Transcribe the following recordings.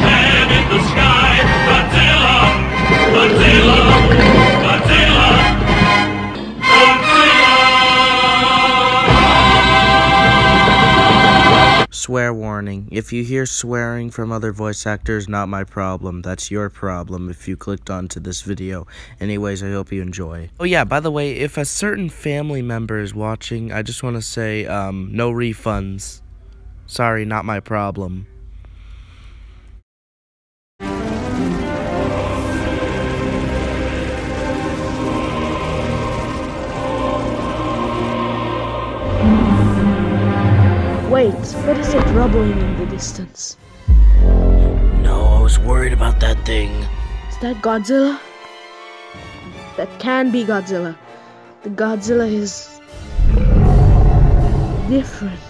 head in the sky. Godzilla, Godzilla. Swear warning. If you hear swearing from other voice actors, not my problem. That's your problem if you clicked onto this video. Anyways, I hope you enjoy. Oh yeah, by the way, if a certain family member is watching, I just want to say, um, no refunds. Sorry, not my problem. Wait, what is it rumbling in the distance? No, I was worried about that thing. Is that Godzilla? That can be Godzilla. The Godzilla is different.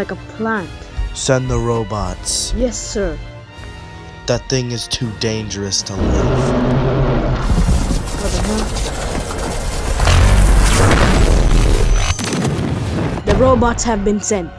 Like a plant. Send the robots. Yes, sir. That thing is too dangerous to live. What the hell? The robots have been sent.